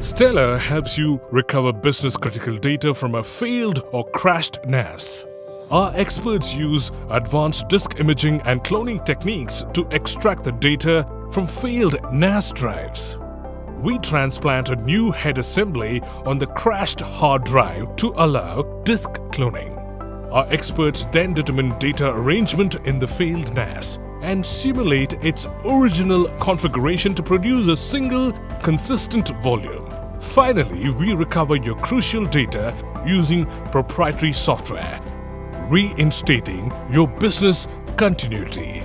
Stellar helps you recover business critical data from a failed or crashed NAS. Our experts use advanced disk imaging and cloning techniques to extract the data from failed NAS drives. We transplant a new head assembly on the crashed hard drive to allow disk cloning. Our experts then determine data arrangement in the failed NAS and simulate its original configuration to produce a single, consistent volume. Finally, we recover your crucial data using proprietary software, reinstating your business continuity.